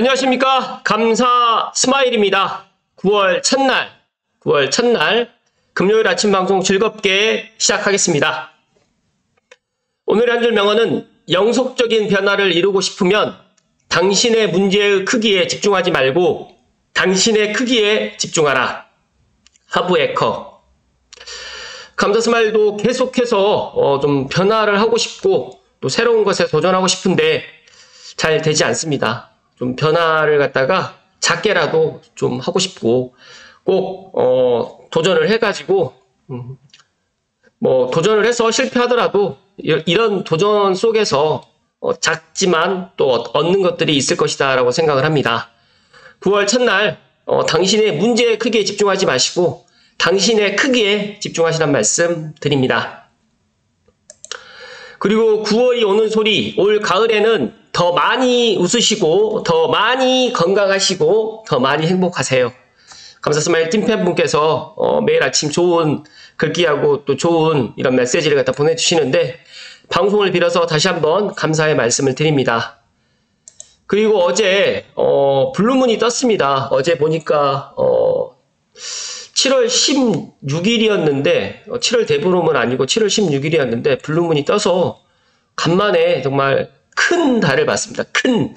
안녕하십니까. 감사 스마일입니다. 9월 첫날, 9월 첫날, 금요일 아침 방송 즐겁게 시작하겠습니다. 오늘의 한줄 명언은 영속적인 변화를 이루고 싶으면 당신의 문제의 크기에 집중하지 말고 당신의 크기에 집중하라. 하브 에커. 감사 스마일도 계속해서 어, 좀 변화를 하고 싶고 또 새로운 것에 도전하고 싶은데 잘 되지 않습니다. 좀 변화를 갖다가 작게라도 좀 하고 싶고 꼭 어, 도전을 해가지고 음, 뭐 도전을 해서 실패하더라도 이런 도전 속에서 어, 작지만 또 얻는 것들이 있을 것이다 라고 생각을 합니다. 9월 첫날 어, 당신의 문제에 크게 집중하지 마시고 당신의 크기에 집중하시란 말씀 드립니다. 그리고 9월이 오는 소리 올 가을에는 더 많이 웃으시고 더 많이 건강하시고 더 많이 행복하세요. 감사 스마일 찐팬분께서 어, 매일 아침 좋은 글귀하고 또 좋은 이런 메시지를 갖다 보내주시는데 방송을 빌어서 다시 한번 감사의 말씀을 드립니다. 그리고 어제 어, blue moon이 떴습니다. 어제 보니까 어, 7월 16일이었는데 7월 대보름은 아니고 7월 16일이었는데 blue moon이 떠서 간만에 정말 큰 달을 봤습니다. 큰,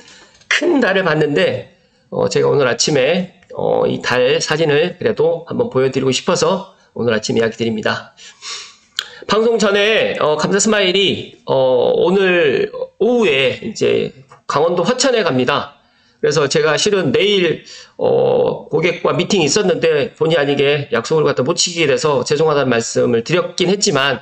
큰 달을 봤는데, 어, 제가 오늘 아침에, 어, 이 달 사진을 그래도 한번 보여드리고 싶어서 오늘 아침 이야기 드립니다. 방송 전에, 어, 감사 스마일이, 어, 오늘 오후에 이제 강원도 화천에 갑니다. 그래서 제가 실은 내일, 어, 고객과 미팅이 있었는데 본의 아니게 약속을 갖다 못 지키게 돼서 죄송하다는 말씀을 드렸긴 했지만,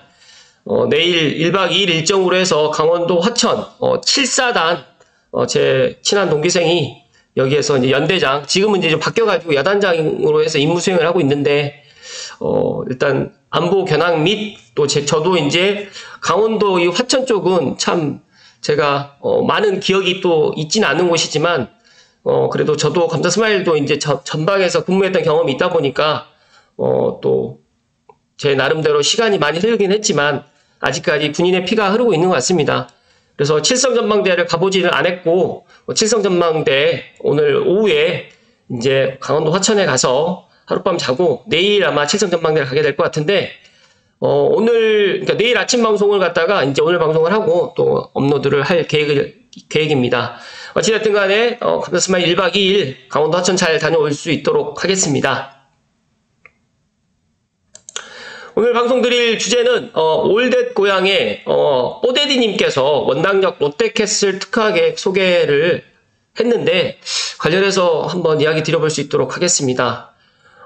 어, 내일 1박 2일 일정으로 해서 강원도 화천 어, 7사단 어, 제 친한 동기생이 여기에서 이제 연대장 지금은 이제 좀 바뀌어가지고 여단장으로 해서 임무 수행을 하고 있는데 어, 일단 안보 견학 및또제 저도 이제 강원도 이 화천 쪽은 참 제가 어, 많은 기억이 또 있지는 않은 곳이지만 어, 그래도 저도 감사 스마일도 이제 저, 전방에서 근무했던 경험이 있다 보니까 어, 또 제 나름대로 시간이 많이 흐르긴 했지만 아직까지 군인의 피가 흐르고 있는 것 같습니다. 그래서 칠성 전망대를 가보지를 않았고 뭐 칠성 전망대 오늘 오후에 이제 강원도 화천에 가서 하룻밤 자고 내일 아마 칠성 전망대를 가게 될 것 같은데 어, 오늘 그러니까 내일 아침 방송을 갖다가 이제 오늘 방송을 하고 또 업로드를 할 계획, 계획입니다. 어찌됐든 간에 어, 감사스마일 1박 2일 강원도 화천 잘 다녀올 수 있도록 하겠습니다. 오늘 방송 드릴 주제는 어, 올댓 고향의 어, 뽀데디님께서 원당역 롯데캐슬 특화 계획 소개를 했는데 관련해서 한번 이야기 드려볼 수 있도록 하겠습니다.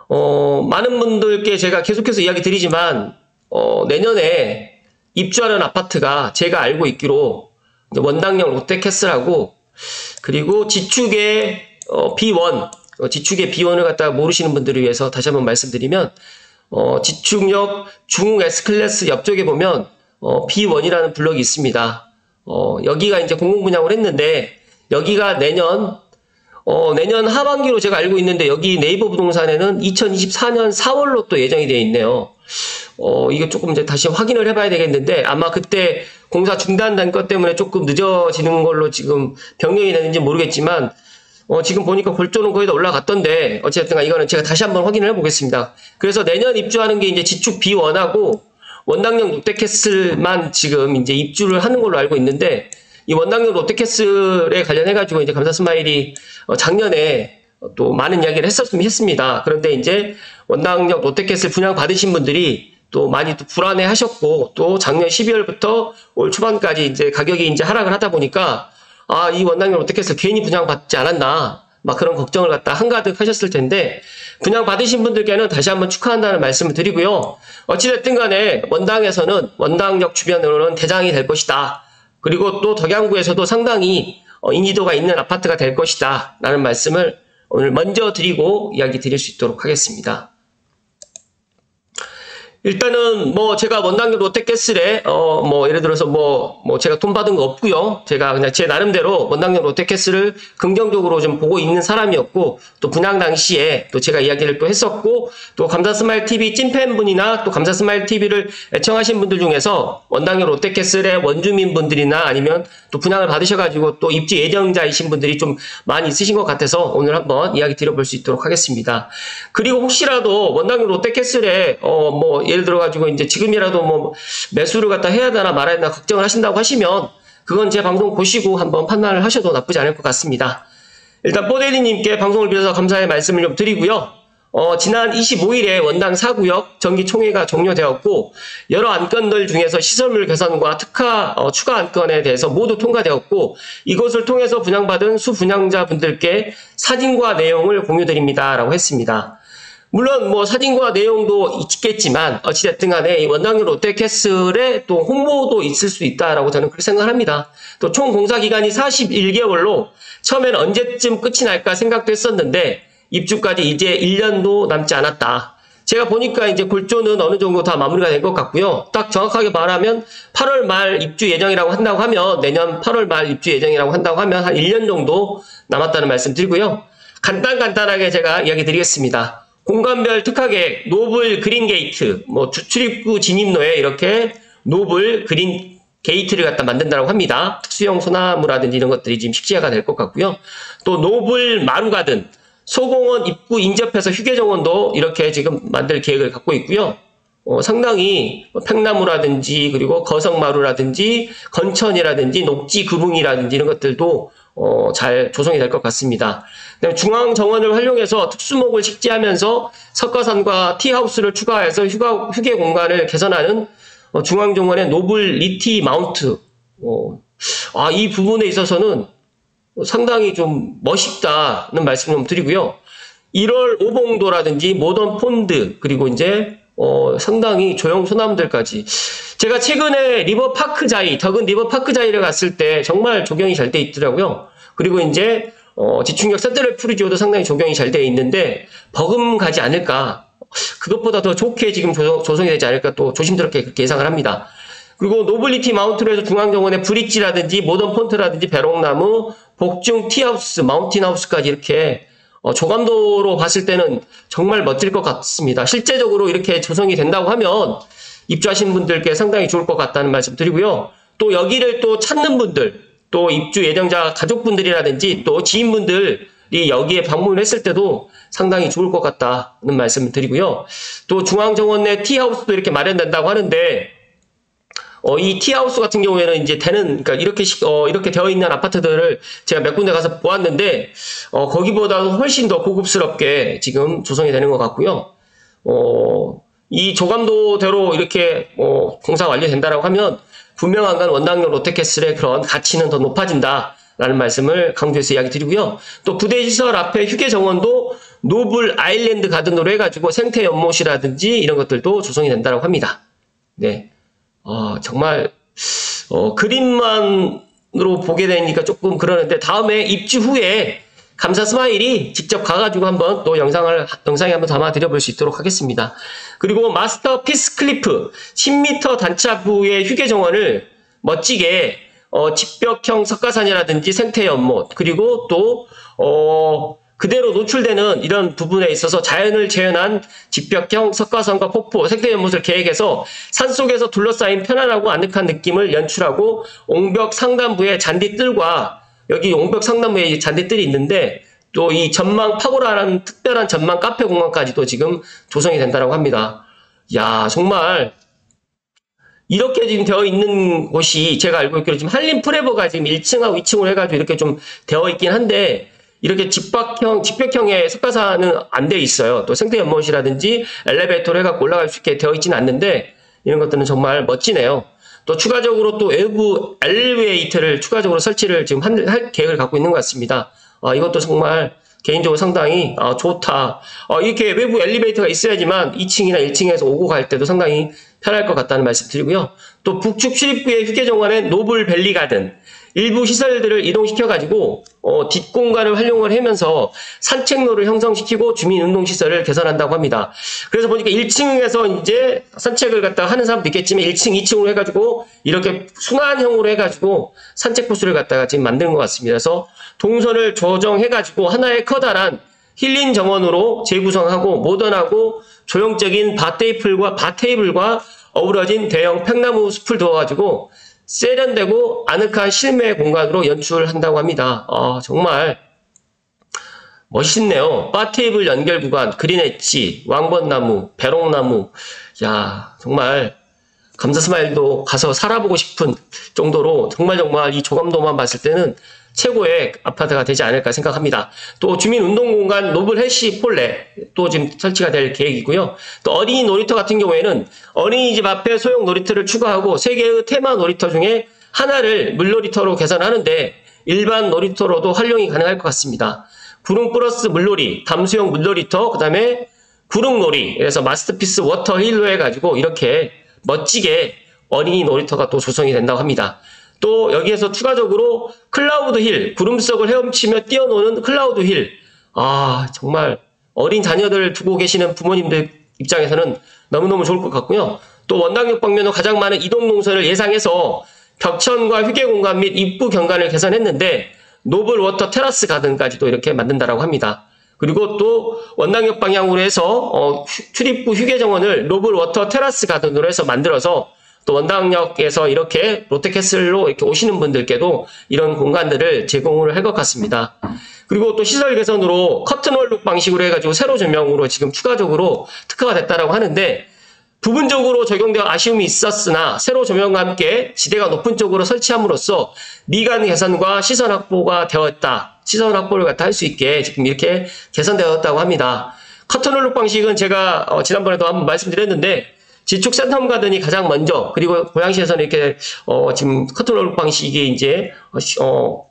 어, 많은 분들께 제가 계속해서 이야기 드리지만 어, 내년에 입주하는 아파트가 제가 알고 있기로 원당역 롯데캐슬하고 그리고 지축의 어, B1 어, 지축의 B1을 갖다가 모르시는 분들을 위해서 다시 한번 말씀드리면 어, 지축역 중흥 S클래스 옆쪽에 보면 어, B1이라는 블럭이 있습니다. 어, 여기가 이제 공공분양을 했는데 여기가 내년 어, 내년 하반기로 제가 알고 있는데 여기 네이버 부동산에는 2024년 4월로 또 예정이 되어 있네요. 어, 이거 조금 이제 다시 확인을 해봐야 되겠는데 아마 그때 공사 중단 된 것 때문에 조금 늦어지는 걸로 지금 변경이 되는지 모르겠지만 어, 지금 보니까 골조는 거의 다 올라갔던데, 어쨌든 이거는 제가 다시 한번 확인을 해보겠습니다. 그래서 내년 입주하는 게 이제 지축 B1하고 원당역 롯데캐슬만 지금 이제 입주를 하는 걸로 알고 있는데, 이 원당역 롯데캐슬에 관련해가지고 이제 감사 스마일이 어, 작년에 또 많은 이야기를 했었으면 했습니다. 그런데 이제 원당역 롯데캐슬 분양 받으신 분들이 또 많이 또 불안해 하셨고, 또 작년 12월부터 올 초반까지 이제 가격이 이제 하락을 하다 보니까 아, 이 원당력 어떻게 해서 괜히 분양받지 않았나. 막 그런 걱정을 갖다 한가득 하셨을 텐데, 분양 받으신 분들께는 다시 한번 축하한다는 말씀을 드리고요. 어찌됐든 간에 원당에서는 원당역 주변으로는 대장이 될 것이다. 그리고 또 덕양구에서도 상당히 어, 인지도가 있는 아파트가 될 것이다. 라는 말씀을 오늘 먼저 드리고 이야기 드릴 수 있도록 하겠습니다. 일단은 뭐 제가 원당교 롯데캐슬에 어 뭐 예를 들어서 뭐 뭐 제가 돈 받은 거 없고요. 제가 그냥 제 나름대로 원당교 롯데캐슬을 긍정적으로 좀 보고 있는 사람이었고 또 분양 당시에 또 제가 이야기를 또 했었고 또 감사스마일 TV 찐팬분이나 또 감사스마일 TV를 애청하신 분들 중에서 원당교 롯데캐슬의 원주민 분들이나 아니면 또 분양을 받으셔가지고 또 입주 예정자이신 분들이 좀 많이 있으신 것 같아서 오늘 한번 이야기 드려볼 수 있도록 하겠습니다. 그리고 혹시라도 원당교 롯데캐슬에 어뭐 예를 들어 가지고 이제 지금이라도 뭐 매수를 갖다 해야 되나 말아야 되나 걱정을 하신다고 하시면 그건 제 방송 보시고 한번 판단을 하셔도 나쁘지 않을 것 같습니다. 일단 뽀데리님께 방송을 빌어서 감사의 말씀을 좀 드리고요. 어, 지난 25일에 원당 4구역 정기총회가 종료되었고 여러 안건들 중에서 시설물 개선과 특화 어, 추가 안건에 대해서 모두 통과되었고 이것을 통해서 분양받은 수분양자분들께 사진과 내용을 공유드립니다 라고 했습니다. 물론 뭐 사진과 내용도 있겠지만 어찌됐든 간에 이 원당률 롯데캐슬의 또 홍보도 있을 수 있다라고 저는 그렇게 생각합니다. 또 총 공사 기간이 41개월로 처음에는 언제쯤 끝이 날까 생각도 했었는데 입주까지 이제 1년도 남지 않았다. 제가 보니까 이제 골조는 어느 정도 다 마무리가 된 것 같고요. 딱 정확하게 말하면 8월 말 입주 예정이라고 한다고 하면 내년 8월 말 입주 예정이라고 한다고 하면 한 1년 정도 남았다는 말씀 드리고요. 간단 간단하게 제가 이야기 드리겠습니다. 공간별 특화계획, Noble Green Gate, 뭐 출입구 진입로에 이렇게 Noble Green Gate를 갖다 만든다고 합니다. 특수목 소나무라든지 이런 것들이 지금 식재가 될 것 같고요. 또 Noble 마루 Garden, 소공원 입구 인접해서 휴게정원도 이렇게 지금 만들 계획을 갖고 있고요. 어, 상당히 뭐 팽나무라든지 그리고 거성마루라든지 건천이라든지 녹지 구릉이라든지 이런 것들도 어, 잘 조성이 될 것 같습니다. 중앙 정원을 활용해서 특수목을 식재하면서 석가산과 tea house를 추가해서 휴가, 휴게 공간을 개선하는 어, 중앙 정원의 Nobility Mount. 어, 아, 이 부분에 있어서는 상당히 좀 멋있다는 말씀 좀 드리고요. 일월오봉도라든지 modern pond 그리고 이제 어, 상당히 조형 소나무들까지 제가 최근에 리버 파크 자이, 덕은 리버 파크 자이를 갔을 때 정말 조경이 잘 돼 있더라고요. 그리고 이제 어, 지축역 센트럴 푸르지오도 상당히 조경이 잘 돼 있는데 버금가지 않을까. 그것보다 더 좋게 지금 조성, 이 되지 않을까 또 조심스럽게 그렇게 예상을 합니다. 그리고 Nobility Mount로 해서 중앙정원의 bridge라든지 modern pond라든지 배롱나무, 복층 tea house, mountain house까지 이렇게 어, 조감도로 봤을 때는 정말 멋질 것 같습니다. 실제적으로 이렇게 조성이 된다고 하면 입주하신 분들께 상당히 좋을 것 같다는 말씀 드리고요. 또 여기를 또 찾는 분들, 또 입주 예정자 가족분들이라든지 또 지인분들이 여기에 방문을 했을 때도 상당히 좋을 것 같다는 말씀을 드리고요. 또 중앙정원 내 티하우스도 이렇게 마련된다고 하는데 어, 이 티하우스 같은 경우에는 이제 되는, 그러니까 이렇게, 어, 이렇게 되어 있는 아파트들을 제가 몇 군데 가서 보았는데, 어, 거기보다 훨씬 더 고급스럽게 지금 조성이 되는 것 같고요. 어, 이 조감도대로 이렇게, 어, 공사 완료된다라고 하면, 분명한 건 원당역 롯데캐슬의 그런 가치는 더 높아진다. 라는 말씀을 강조해서 이야기 드리고요. 또 부대시설 앞에 휴게 정원도 노블 아일랜드 가든으로 해가지고 생태 연못이라든지 이런 것들도 조성이 된다고 합니다. 네. 어, 정말 어, 그림만으로 보게 되니까 조금 그러는데 다음에 입주 후에 감사 스마일이 직접 가가지고 한번 또 영상을 영상에 한번 담아 드려볼 수 있도록 하겠습니다. 그리고 Masterpiece Cliff 10m 단차부의 휴게 정원을 멋지게 어, 직벽형 석가산이라든지 생태 연못 그리고 또 어, 그대로 노출되는 이런 부분에 있어서 자연을 재현한 직벽형 석가산과 폭포, 색대 연못을 계획해서 산속에서 둘러싸인 편안하고 아늑한 느낌을 연출하고 옹벽 상단부에 잔디뜰과 여기 옹벽 상단부에 잔디뜰이 있는데 또 이 전망 파고라라는 특별한 전망 카페 공간까지도 지금 조성이 된다고 합니다. 야 정말 이렇게 지금 되어 있는 곳이 제가 알고 있기로 지금 한림 프레버가 지금 1층하고 2층으로 해가지고 이렇게 좀 되어 있긴 한데 이렇게 집박형, 집벽형의 석가사는 안 돼 있어요. 또 생태 연못이라든지 엘리베이터로 해갖고 올라갈 수 있게 되어 있지는 않는데 이런 것들은 정말 멋지네요. 또 추가적으로 또 외부 엘리베이터를 추가적으로 설치를 지금 한, 할 계획을 갖고 있는 것 같습니다. 어, 이것도 정말 개인적으로 상당히 어, 좋다. 어, 이렇게 외부 엘리베이터가 있어야지만 2층이나 1층에서 오고 갈 때도 상당히 편할 것 같다는 말씀 드리고요. 또 북측 출입구의 휴게 정원의 노블 밸리 가든 일부 시설들을 이동시켜 가지고 어, 뒷공간을 활용을 하면서 산책로를 형성시키고 주민운동시설을 개선한다고 합니다. 그래서 보니까 1층에서 이제 산책을 갖다 하는 사람도 있겠지만 1층, 2층으로 해가지고 이렇게 순환형으로 해가지고 산책 코스를 갖다가 지금 만든 것 같습니다. 그래서 동선을 조정해가지고 하나의 커다란 힐링 정원으로 재구성하고 모던하고 조형적인 밭테이블과 밭테이블과 어우러진 대형 팽나무 숲을 두어가지고 세련되고 아늑한 실내 공간으로 연출한다고 합니다. 아, 정말 멋있네요. 바 테이블 연결 구간, green edge, 왕벚나무, 배롱나무. 야, 정말 감사 스마일도 가서 살아보고 싶은 정도로 정말 정말 이 조감도만 봤을 때는 최고의 아파트가 되지 않을까 생각합니다. 또 주민운동공간 noble healthy 포레 또 지금 설치가 될 계획이고요. 또 어린이 놀이터 같은 경우에는 어린이집 앞에 소형 놀이터를 추가하고 세 개의 테마 놀이터 중에 하나를 물놀이터로 개선하는데 일반 놀이터로도 활용이 가능할 것 같습니다. 구름 플러스 물놀이, 담수형 물놀이터, 그 다음에 구름놀이, 그래서 masterpiece water hill로 해가지고 이렇게 멋지게 어린이 놀이터가 또 조성이 된다고 합니다. 또 여기에서 추가적으로 cloud hill, 구름 속을 헤엄치며 뛰어노는 cloud hill. 아, 정말 어린 자녀들 두고 계시는 부모님들 입장에서는 너무너무 좋을 것 같고요. 또 원당역 방면으로 가장 많은 이동 동선을 예상해서 벽천과 휴게 공간 및 입구 경관을 개선했는데 noble water terrace garden까지도 이렇게 만든다라고 합니다. 그리고 또 원당역 방향으로 해서 어, 출입구 휴게 정원을 noble water terrace garden으로 해서 만들어서 또 원당역에서 이렇게 롯데캐슬로 이렇게 오시는 분들께도 이런 공간들을 제공을 할 것 같습니다. 그리고 또 시설 개선으로 커튼 월룩 방식으로 해가지고 세로 조명으로 지금 추가적으로 특화가 됐다라고 하는데 부분적으로 적용되어 아쉬움이 있었으나 세로 조명과 함께 지대가 높은 쪽으로 설치함으로써 미간 개선과 시선 확보가 되었다. 시선 확보를 갖다 할 수 있게 지금 이렇게 개선되었다고 합니다. 커튼 월룩 방식은 제가 어, 지난번에도 한번 말씀드렸는데 지축 센텀 가든이 가장 먼저 그리고 고양시에서는 이렇게 어 지금 커튼롤 방식이 이제 어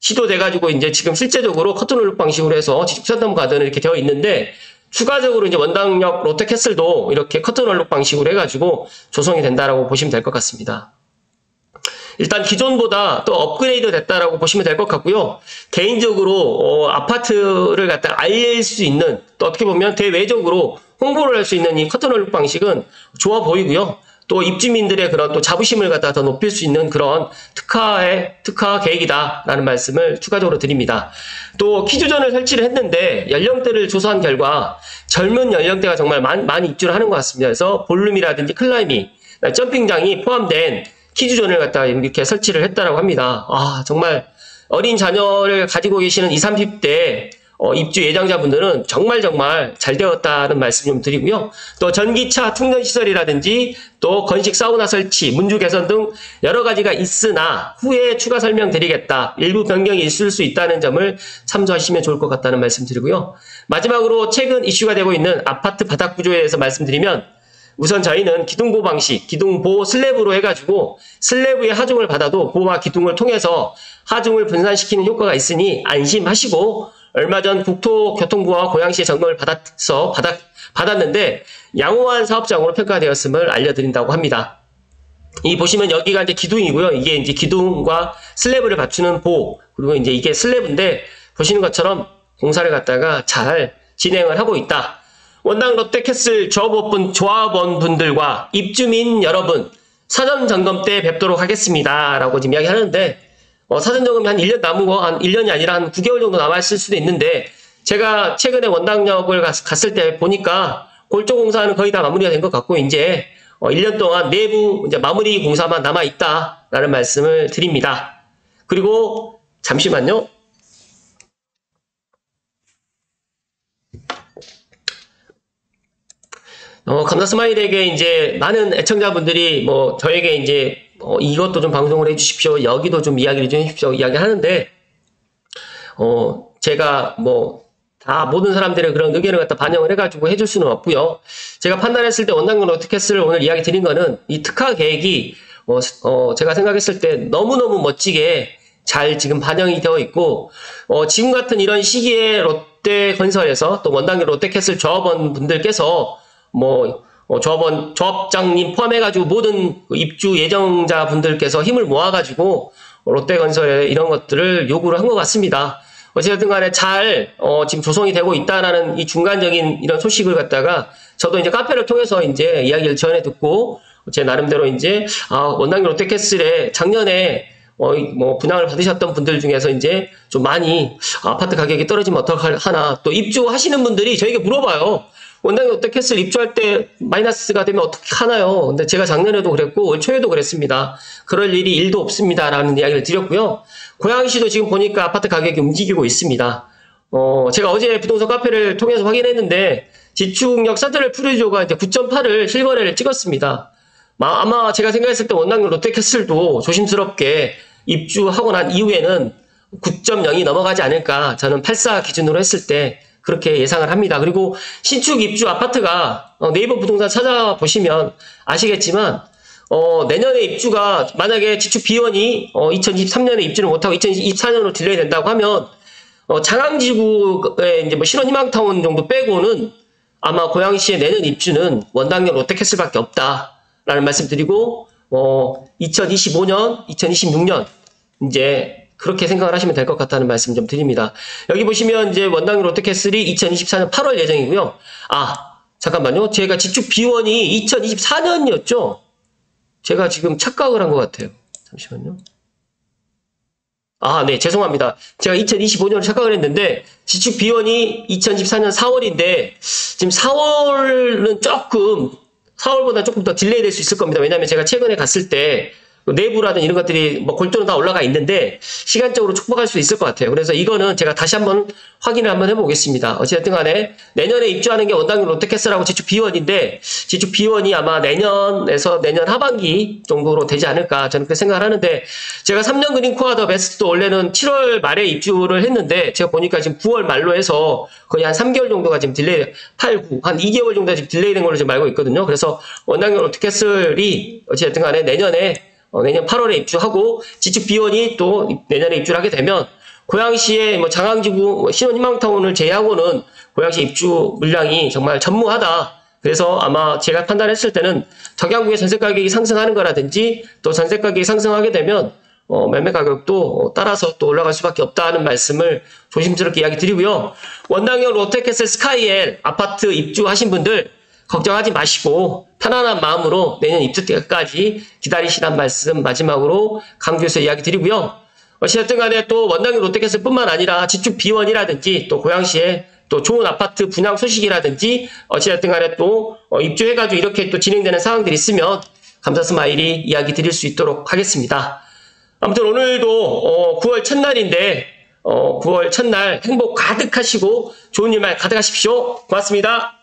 시도돼 가지고 이제 지금 실제적으로 커튼롤 방식으로 해서 지축 센텀 가든은 이렇게 되어 있는데 추가적으로 이제 원당역 롯데캐슬도 이렇게 커튼롤 방식으로 해가지고 조성이 된다라고 보시면 될 것 같습니다. 일단 기존보다 또 업그레이드 됐다라고 보시면 될 것 같고요. 개인적으로 어, 아파트를 갖다 알릴 수 있는 또 어떻게 보면 대외적으로 홍보를 할 수 있는 이 커튼월룩 방식은 좋아 보이고요. 또 입주민들의 그런 또 자부심을 갖다 더 높일 수 있는 그런 특화의 특화 계획이다라는 말씀을 추가적으로 드립니다. 또 키주전을 설치를 했는데 연령대를 조사한 결과 젊은 연령대가 정말 많이, 많이 입주를 하는 것 같습니다. 그래서 볼룸이라든지 클라이밍, 점핑장이 포함된 키주전을 갖다 이렇게 설치를 했다라고 합니다. 아 정말 어린 자녀를 가지고 계시는 20, 30대 어, 입주 예정자분들은 정말 정말 잘 되었다는 말씀 좀 드리고요. 또 전기차 충전 시설이라든지 또 건식 사우나 설치, 문주 개선 등 여러 가지가 있으나 후에 추가 설명드리겠다. 일부 변경이 있을 수 있다는 점을 참조하시면 좋을 것 같다는 말씀 드리고요. 마지막으로 최근 이슈가 되고 있는 아파트 바닥 구조에 대해서 말씀드리면 우선 저희는 기둥보 방식, 기둥보 슬랩으로 해가지고 슬랩의 하중을 받아도 보와 기둥을 통해서 하중을 분산시키는 효과가 있으니 안심하시고 얼마 전 국토교통부와 고양시의 점검을 받아서 받았, 받았는데 양호한 사업장으로 평가되었음을 알려드린다고 합니다. 이 보시면 여기가 이제 기둥이고요. 이게 이제 기둥과 슬래브를 맞추는 보 그리고 이제 이게 슬래브인데 보시는 것처럼 공사를 갖다가 잘 진행을 하고 있다. 원당 롯데캐슬 조합원 조합원 분들과 입주민 여러분 사전 점검 때 뵙도록 하겠습니다. 라고 지금 이야기하는데 어, 사전 점검이 한 1년 남은 거, 한 1년이 아니라 한 9개월 정도 남아있을 수도 있는데, 제가 최근에 원당역을 갔, 갔을 때 보니까 골조 공사는 거의 다 마무리가 된 것 같고, 이제 어, 1년 동안 내부 이제 마무리 공사만 남아있다라는 말씀을 드립니다. 그리고, 잠시만요. 어, 감사 스마일에게 이제 많은 애청자분들이 뭐 저에게 이제 어, 이것도 좀 방송을 해주십시오. 여기도 좀 이야기를 좀 해주십시오. 이야기 하는데, 어, 제가 뭐, 다 모든 사람들의 그런 의견을 갖다 반영을 해가지고 해줄 수는 없고요. 제가 판단했을 때 원당군 어떻게 했을 오늘 이야기 드린 거는 이 특화 계획이 어, 어, 제가 생각했을 때 너무너무 멋지게 잘 지금 반영이 되어 있고 어, 지금 같은 이런 시기에 롯데 건설에서 또 원당군 롯데캐슬 조합원 분들께서 뭐 어, 조합원, 조합장님 포함해가지고 모든 입주 예정자 분들께서 힘을 모아가지고 롯데건설에 이런 것들을 요구를 한 것 같습니다. 어쨌든 간에 잘, 어, 지금 조성이 되고 있다라는 이 중간적인 이런 소식을 갖다가 저도 이제 카페를 통해서 이제 이야기를 전해 듣고 제 나름대로 이제, 아, 원당리 롯데캐슬에 작년에 어, 뭐, 분양을 받으셨던 분들 중에서 이제 좀 많이 아파트 가격이 떨어지면 어떡하나 또 입주하시는 분들이 저에게 물어봐요. 원당이 했을 입주할 때 마이너스가 되면 어떻게 하나요? 근데 제가 작년에도 그랬고 올 초에도 그랬습니다. 그럴 일이 일도 없습니다 라는 이야기를 드렸고요. 고양시도 지금 보니까 아파트 가격이 움직이고 있습니다. 어, 제가 어제 부동산 카페를 통해서 확인했는데 지축력 사드를 프리조가 이제 9.8을 실거래를 찍었습니다. 아마 제가 생각했을 때 원당역 롯데캐슬도 조심스럽게 입주하고 난 이후에는 9.0이 넘어가지 않을까 저는 84 기준으로 했을 때 그렇게 예상을 합니다. 그리고 신축 입주 아파트가 어, 네이버 부동산 찾아보시면 아시겠지만 어, 내년에 입주가 만약에 지축 비원이 어, 2023년에 입주를 못하고 2024년으로 delay 된다고 하면 어, 장항지구에 이제 뭐 신혼희망타운 정도 빼고는 아마 고양시의 내년 입주는 원당역 롯데캐슬밖에 없다라는 말씀드리고 어, 2025년, 2026년 이제 그렇게 생각을 하시면 될 것 같다는 말씀 좀 드립니다. 여기 보시면 이제 원당역 롯데캐슬이 2024년 8월 예정이고요. 아, 잠깐만요. 제가 지축 비원이 2024년이었죠? 제가 지금 착각을 한 것 같아요. 잠시만요. 아, 네, 죄송합니다. 제가 2025년을 착각을 했는데, 지축 비원이 2014년 4월인데, 지금 4월은 조금 4월보다 조금 더 delay 될 수 있을 겁니다. 왜냐하면 제가 최근에 갔을 때 그 내부라든 이런 것들이 뭐 골조는 다 올라가 있는데 시간적으로 촉박할 수 있을 것 같아요. 그래서 이거는 제가 다시 한번 확인을 한번 해보겠습니다. 어쨌든 간에 내년에 입주하는 게 원당역 롯데캐슬하고 지축 비원인데 지축 비원이 아마 내년에서 내년 하반기 정도로 되지 않을까 저는 그렇게 생각을 하는데 제가 3년 그린 코아 더 베스트도 원래는 7월 말에 입주를 했는데 제가 보니까 지금 9월 말로 해서 거의 한 3개월 정도가 지금 delay 8, 9, 한 2개월 정도 지금 delay 된 걸로 지금 알고 있거든요. 그래서 원당역 롯데캐슬이 어쨌든 간에 내년에 어, 내년 8월에 입주하고 지축 비원이 또 내년에 입주를 하게 되면 고양시의 뭐 장항지구 뭐 신혼 희망타운을 제외하고는 고양시 입주 물량이 정말 전무하다. 그래서 아마 제가 판단했을 때는 적양구의 전세 가격이 상승하는 거라든지 또 전세 가격이 상승하게 되면 어, 매매 가격도 따라서 또 올라갈 수밖에 없다는 말씀을 조심스럽게 이야기 드리고요. 원당형 롯데캐슬 스카이엘 아파트 입주하신 분들 걱정하지 마시고 편안한 마음으로 내년 입주 때까지 기다리시란 말씀 마지막으로 강조해서 이야기 드리고요. 어쨌든 간에 또 원당역 롯데캐슬 뿐만 아니라 지축 비원이라든지 또 고양시에 또 좋은 아파트 분양 소식이라든지 어찌됐든 간에 또 어, 입주해가지고 이렇게 또 진행되는 상황들이 있으면 감사 스마일이 이야기 드릴 수 있도록 하겠습니다. 아무튼 오늘도 9월 어, 첫날인데 9월 어, 첫날 행복 가득하시고 좋은 일만 가득하십시오. 고맙습니다.